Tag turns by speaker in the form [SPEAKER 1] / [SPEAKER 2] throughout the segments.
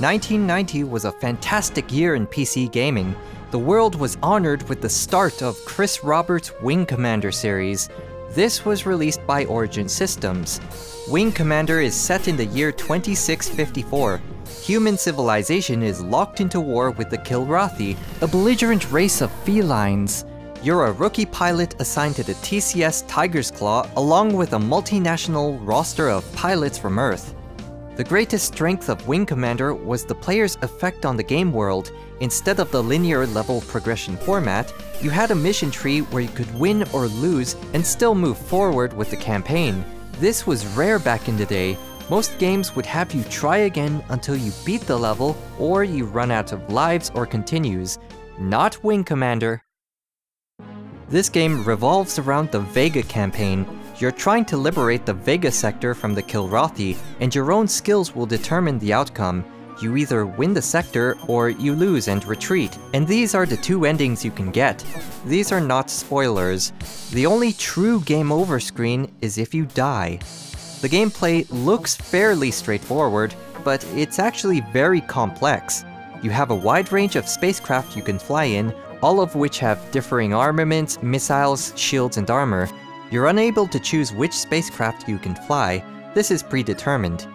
[SPEAKER 1] 1990 was a fantastic year in PC gaming. The world was honored with the start of Chris Roberts' Wing Commander series. This was released by Origin Systems. Wing Commander is set in the year 2654. Human civilization is locked into war with the Kilrathi, a belligerent race of felines. You're a rookie pilot assigned to the TCS Tiger's Claw along with a multinational roster of pilots from Earth. The greatest strength of Wing Commander was the player's effect on the game world. Instead of the linear level progression format, you had a mission tree where you could win or lose and still move forward with the campaign. This was rare back in the day. Most games would have you try again until you beat the level or you run out of lives or continues. Not Wing Commander. This game revolves around the Vega campaign, you're trying to liberate the Vega sector from the Kilrathi, and your own skills will determine the outcome. You either win the sector, or you lose and retreat, and these are the two endings you can get. These are not spoilers. The only true game over screen is if you die. The gameplay looks fairly straightforward, but it's actually very complex. You have a wide range of spacecraft you can fly in, all of which have differing armaments, missiles, shields, and armor, you're unable to choose which spacecraft you can fly, this is predetermined.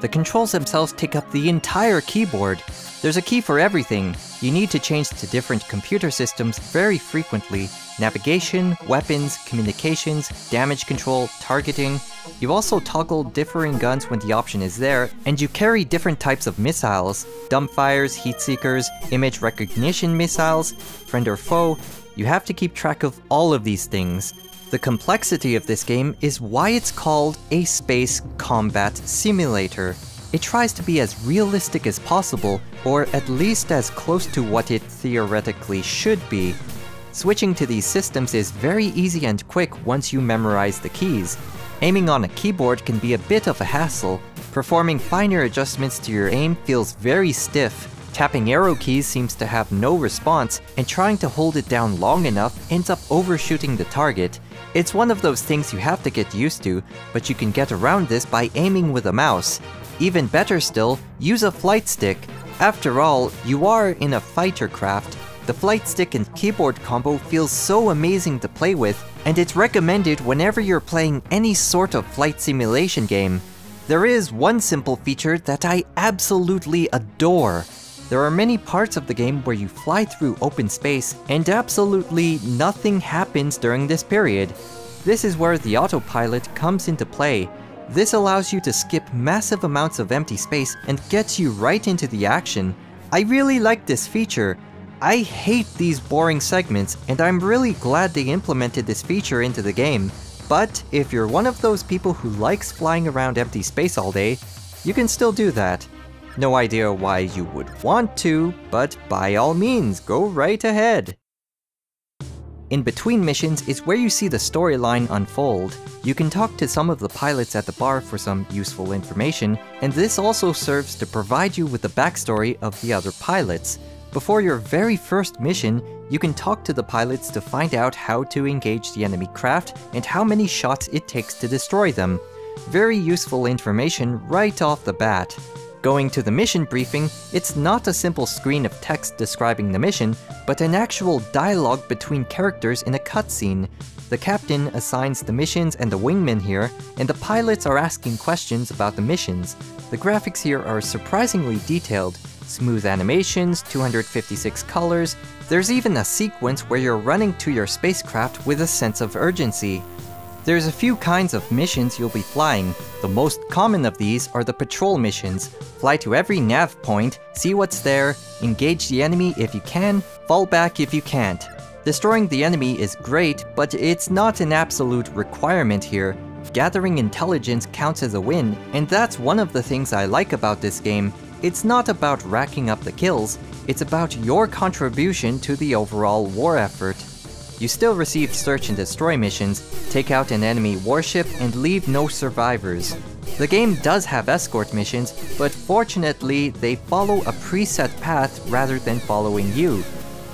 [SPEAKER 1] The controls themselves take up the entire keyboard. There's a key for everything. You need to change to different computer systems very frequently. Navigation, weapons, communications, damage control, targeting. You also toggle differing guns when the option is there, and you carry different types of missiles. Dumbfires, heat seekers, image recognition missiles, friend or foe. You have to keep track of all of these things. The complexity of this game is why it's called a space combat simulator. It tries to be as realistic as possible, or at least as close to what it theoretically should be. Switching to these systems is very easy and quick once you memorize the keys. Aiming on a keyboard can be a bit of a hassle. Performing finer adjustments to your aim feels very stiff. Tapping arrow keys seems to have no response, and trying to hold it down long enough ends up overshooting the target, it's one of those things you have to get used to, but you can get around this by aiming with a mouse. Even better still, use a flight stick. After all, you are in a fighter craft. The flight stick and keyboard combo feels so amazing to play with, and it's recommended whenever you're playing any sort of flight simulation game. There is one simple feature that I absolutely adore. There are many parts of the game where you fly through open space, and absolutely nothing happens during this period. This is where the autopilot comes into play. This allows you to skip massive amounts of empty space and gets you right into the action. I really like this feature. I hate these boring segments, and I'm really glad they implemented this feature into the game. But if you're one of those people who likes flying around empty space all day, you can still do that. No idea why you would want to, but by all means, go right ahead. In between missions is where you see the storyline unfold. You can talk to some of the pilots at the bar for some useful information, and this also serves to provide you with the backstory of the other pilots. Before your very first mission, you can talk to the pilots to find out how to engage the enemy craft and how many shots it takes to destroy them. Very useful information right off the bat. Going to the mission briefing, it's not a simple screen of text describing the mission, but an actual dialogue between characters in a cutscene. The captain assigns the missions and the wingmen here, and the pilots are asking questions about the missions. The graphics here are surprisingly detailed, smooth animations, 256 colors, there's even a sequence where you're running to your spacecraft with a sense of urgency. There's a few kinds of missions you'll be flying. The most common of these are the patrol missions. Fly to every nav point, see what's there, engage the enemy if you can, fall back if you can't. Destroying the enemy is great, but it's not an absolute requirement here. Gathering intelligence counts as a win, and that's one of the things I like about this game. It's not about racking up the kills, it's about your contribution to the overall war effort. You still receive search and destroy missions, take out an enemy warship, and leave no survivors. The game does have escort missions, but fortunately they follow a preset path rather than following you.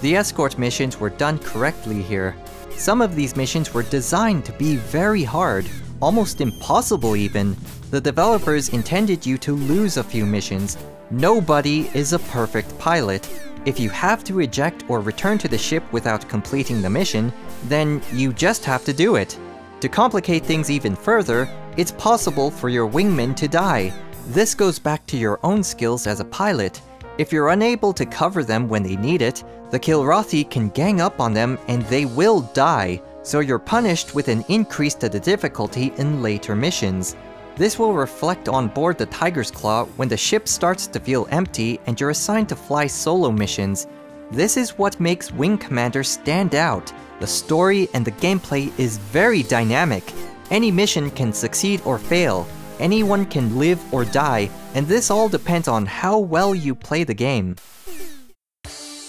[SPEAKER 1] The escort missions were done correctly here. Some of these missions were designed to be very hard, almost impossible even. The developers intended you to lose a few missions. Nobody is a perfect pilot. If you have to eject or return to the ship without completing the mission, then you just have to do it. To complicate things even further, it's possible for your wingmen to die. This goes back to your own skills as a pilot. If you're unable to cover them when they need it, the Kilrathi can gang up on them and they will die, so you're punished with an increase to the difficulty in later missions. This will reflect on board the Tiger's Claw when the ship starts to feel empty and you're assigned to fly solo missions. This is what makes Wing Commander stand out. The story and the gameplay is very dynamic. Any mission can succeed or fail, anyone can live or die, and this all depends on how well you play the game.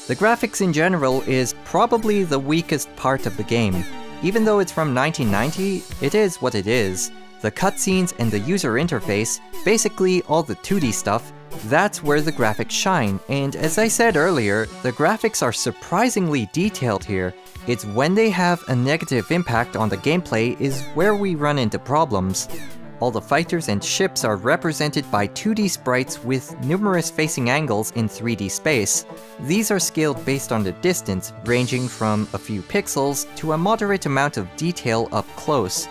[SPEAKER 1] The graphics in general is probably the weakest part of the game. Even though it's from 1990, it is what it is. The cutscenes and the user interface, basically all the 2D stuff, that's where the graphics shine, and as I said earlier, the graphics are surprisingly detailed here. It's when they have a negative impact on the gameplay is where we run into problems. All the fighters and ships are represented by 2D sprites with numerous facing angles in 3D space. These are scaled based on the distance, ranging from a few pixels to a moderate amount of detail up close.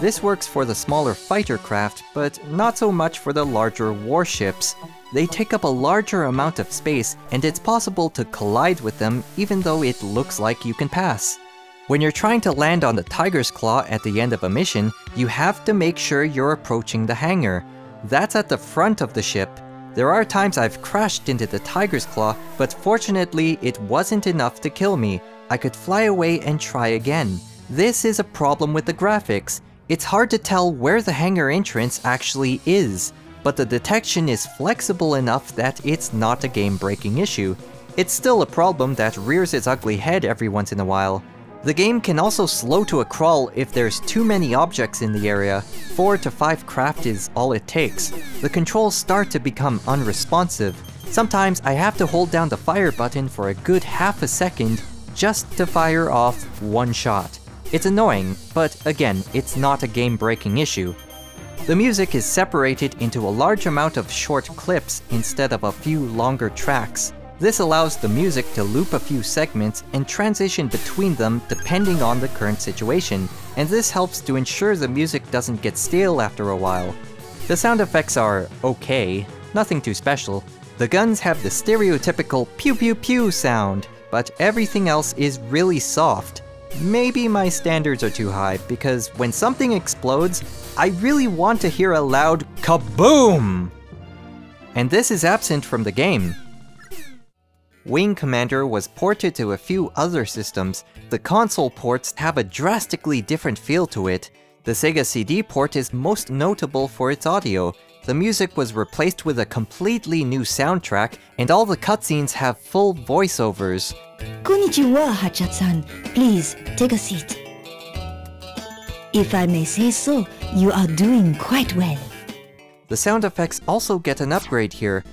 [SPEAKER 1] This works for the smaller fighter craft, but not so much for the larger warships. They take up a larger amount of space, and it's possible to collide with them even though it looks like you can pass. When you're trying to land on the Tiger's Claw at the end of a mission, you have to make sure you're approaching the hangar. That's at the front of the ship. There are times I've crashed into the Tiger's Claw, but fortunately it wasn't enough to kill me. I could fly away and try again. This is a problem with the graphics. It's hard to tell where the hangar entrance actually is, but the detection is flexible enough that it's not a game-breaking issue. It's still a problem that rears its ugly head every once in a while. The game can also slow to a crawl if there's too many objects in the area. 4 to 5 craft is all it takes. The controls start to become unresponsive. Sometimes I have to hold down the fire button for a good half a second just to fire off one shot. It's annoying, but again, it's not a game-breaking issue. The music is separated into a large amount of short clips instead of a few longer tracks. This allows the music to loop a few segments and transition between them depending on the current situation, and this helps to ensure the music doesn't get stale after a while. The sound effects are okay, nothing too special. The guns have the stereotypical pew pew pew sound, but everything else is really soft. Maybe my standards are too high, because when something explodes, I really want to hear a loud KABOOM! And this is absent from the game. Wing Commander was ported to a few other systems. The console ports have a drastically different feel to it. The Sega CD port is most notable for its audio. The music was replaced with a completely new soundtrack, and all the cutscenes have full voiceovers.
[SPEAKER 2] Konnichiwa, Hachat-san. Please, take a seat. If I may say so, you are doing quite well.
[SPEAKER 1] The sound effects also get an upgrade here.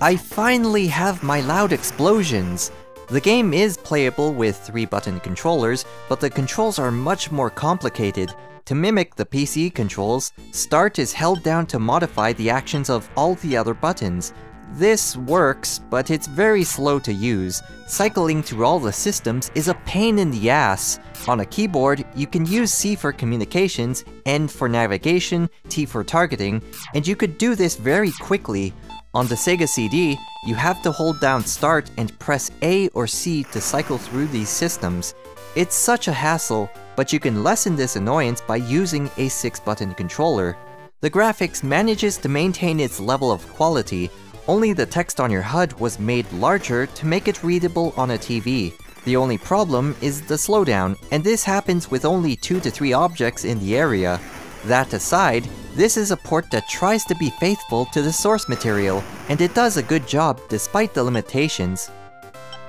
[SPEAKER 1] I finally have my loud explosions! The game is playable with 3-button controllers, but the controls are much more complicated. To mimic the PC controls, Start is held down to modify the actions of all the other buttons. This works, but it's very slow to use. Cycling through all the systems is a pain in the ass. On a keyboard, you can use C for communications, N for navigation, T for targeting, and you could do this very quickly. On the Sega CD, you have to hold down start and press A or C to cycle through these systems. It's such a hassle, but you can lessen this annoyance by using a 6-button controller. The graphics manages to maintain its level of quality, only the text on your HUD was made larger to make it readable on a TV. The only problem is the slowdown, and this happens with only 2 to 3 objects in the area. That aside, this is a port that tries to be faithful to the source material, and it does a good job despite the limitations.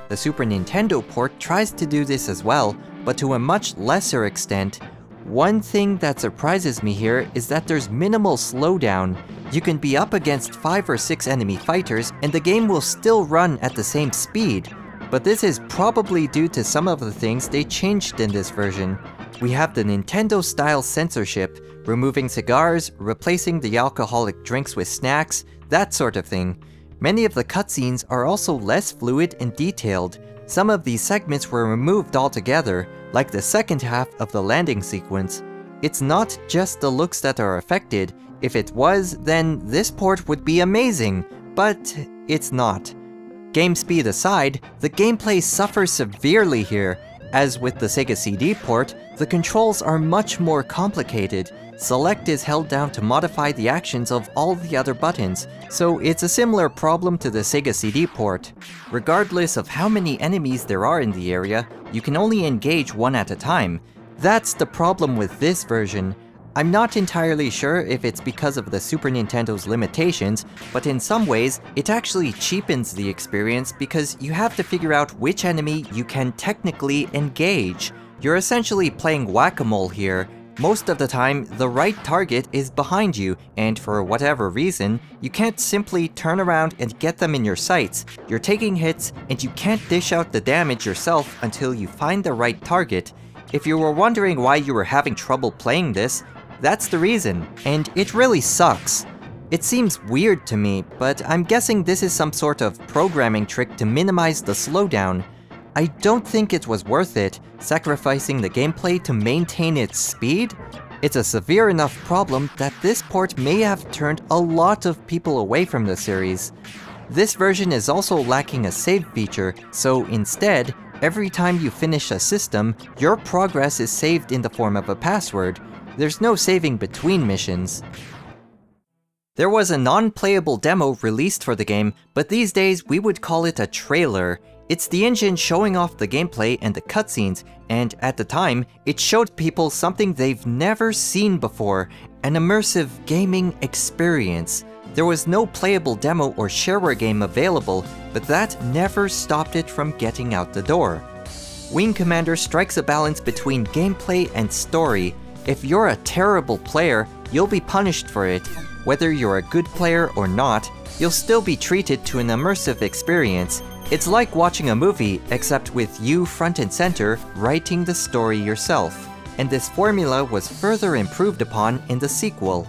[SPEAKER 1] The Super Nintendo port tries to do this as well, but to a much lesser extent. One thing that surprises me here is that there's minimal slowdown. You can be up against 5 or 6 enemy fighters and the game will still run at the same speed. But this is probably due to some of the things they changed in this version. We have the Nintendo-style censorship, removing cigars, replacing the alcoholic drinks with snacks, that sort of thing. Many of the cutscenes are also less fluid and detailed. Some of these segments were removed altogether, like the second half of the landing sequence. It's not just the looks that are affected. If it was, then this port would be amazing, but it's not. Game speed aside, the gameplay suffers severely here. As with the Sega CD port, the controls are much more complicated. Select is held down to modify the actions of all the other buttons, so it's a similar problem to the Sega CD port. Regardless of how many enemies there are in the area, you can only engage one at a time. That's the problem with this version. I'm not entirely sure if it's because of the Super Nintendo's limitations, but in some ways, it actually cheapens the experience because you have to figure out which enemy you can technically engage. You're essentially playing whack-a-mole here. Most of the time, the right target is behind you, and for whatever reason, you can't simply turn around and get them in your sights. You're taking hits, and you can't dish out the damage yourself until you find the right target. If you were wondering why you were having trouble playing this, that's the reason, and it really sucks. It seems weird to me, but I'm guessing this is some sort of programming trick to minimize the slowdown. I don't think it was worth it, sacrificing the gameplay to maintain its speed. It's a severe enough problem that this port may have turned a lot of people away from the series. This version is also lacking a save feature, so instead, every time you finish a system, your progress is saved in the form of a password, there's no saving between missions. There was a non-playable demo released for the game, but these days we would call it a trailer. It's the engine showing off the gameplay and the cutscenes, and at the time, it showed people something they've never seen before, an immersive gaming experience. There was no playable demo or shareware game available, but that never stopped it from getting out the door. Wing Commander strikes a balance between gameplay and story, if you're a terrible player, you'll be punished for it. Whether you're a good player or not, you'll still be treated to an immersive experience. It's like watching a movie, except with you front and center, writing the story yourself. And this formula was further improved upon in the sequel.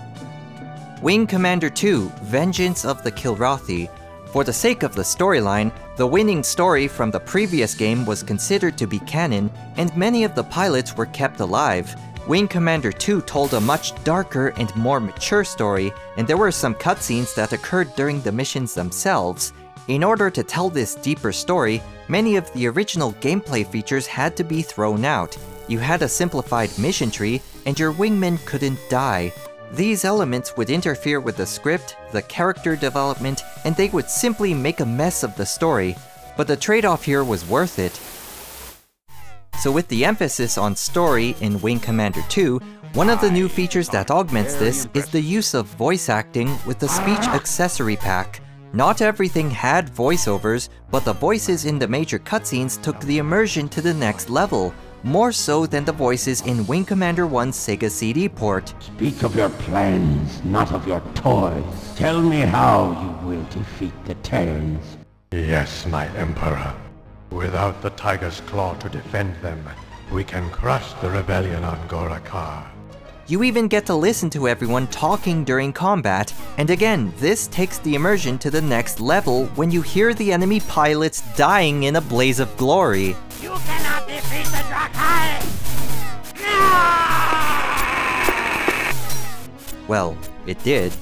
[SPEAKER 1] Wing Commander 2 Vengeance of the Kilrathi. For the sake of the storyline, the winning story from the previous game was considered to be canon, and many of the pilots were kept alive. Wing Commander 2 told a much darker and more mature story, and there were some cutscenes that occurred during the missions themselves. In order to tell this deeper story, many of the original gameplay features had to be thrown out. You had a simplified mission tree, and your wingmen couldn't die. These elements would interfere with the script, the character development, and they would simply make a mess of the story. But the trade-off here was worth it. So with the emphasis on story in Wing Commander 2, one of the new features that augments this is the use of voice acting with the speech accessory pack. Not everything had voiceovers, but the voices in the major cutscenes took the immersion to the next level, more so than the voices in Wing Commander 1's Sega CD port.
[SPEAKER 3] Speak of your plans, not of your toys. Tell me how you will defeat the Terrans.
[SPEAKER 4] Yes, my Emperor. Without the Tiger's Claw to defend them, we can crush the rebellion on Gorakar.
[SPEAKER 1] You even get to listen to everyone talking during combat, and again, this takes the immersion to the next level when you hear the enemy pilots dying in a blaze of glory.
[SPEAKER 5] You cannot defeat the Drakhai!
[SPEAKER 1] Well, it did.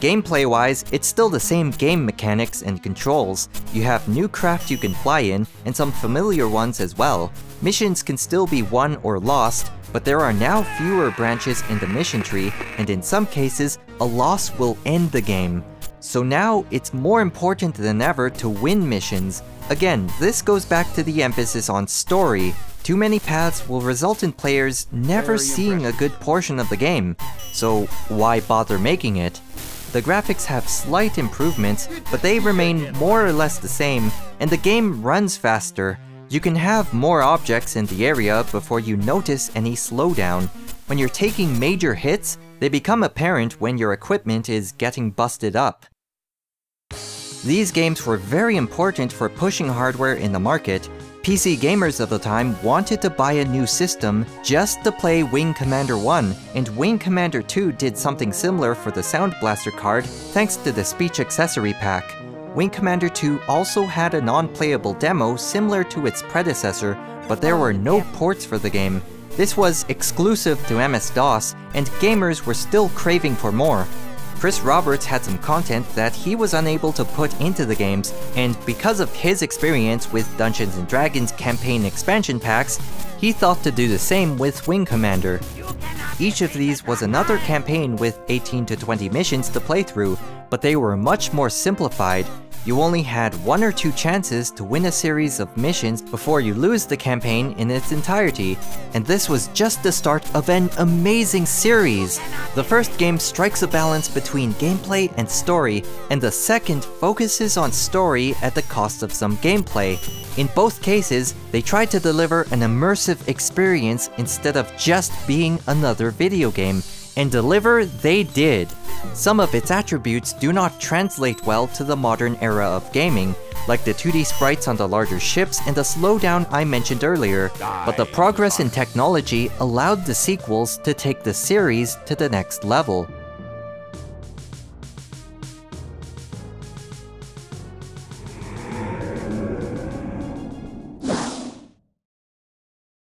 [SPEAKER 1] Gameplay-wise, it's still the same game mechanics and controls. You have new craft you can fly in, and some familiar ones as well. Missions can still be won or lost, but there are now fewer branches in the mission tree, and in some cases, a loss will end the game. So now, it's more important than ever to win missions. Again, this goes back to the emphasis on story. Too many paths will result in players never seeing a good portion of the game, so why bother making it? The graphics have slight improvements, but they remain more or less the same, and the game runs faster. You can have more objects in the area before you notice any slowdown. When you're taking major hits, they become apparent when your equipment is getting busted up. These games were very important for pushing hardware in the market, PC gamers of the time wanted to buy a new system just to play Wing Commander 1, and Wing Commander 2 did something similar for the Sound Blaster card thanks to the speech accessory pack. Wing Commander 2 also had a non-playable demo similar to its predecessor, but there were no ports for the game. This was exclusive to MS-DOS, and gamers were still craving for more. Chris Roberts had some content that he was unable to put into the games, and because of his experience with Dungeons & Dragons campaign expansion packs, he thought to do the same with Wing Commander. Each of these was another campaign with 18 to 20 missions to play through, but they were much more simplified. You only had one or two chances to win a series of missions before you lose the campaign in its entirety, and this was just the start of an amazing series! The first game strikes a balance between gameplay and story, and the second focuses on story at the cost of some gameplay. In both cases, they tried to deliver an immersive experience instead of just being another video game, and deliver they did. Some of its attributes do not translate well to the modern era of gaming, like the 2D sprites on the larger ships and the slowdown I mentioned earlier, but the progress in technology allowed the sequels to take the series to the next level.